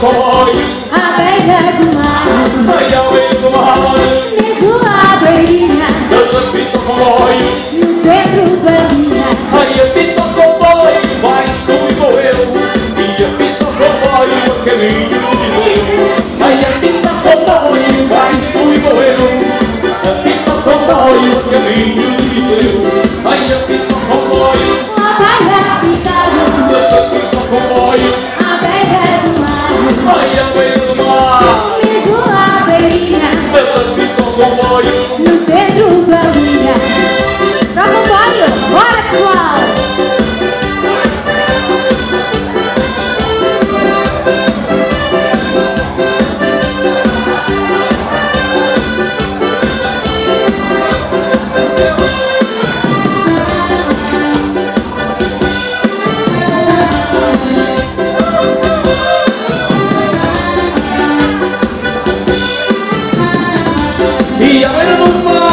comboio A beira do mar Ai, ao meio do mar Mesmo a beirinha Eu. Apito comboio No centro apito comboio Vais tu e vou eu E A eu. E vou eu A caminho Сигула, бери يعرض الله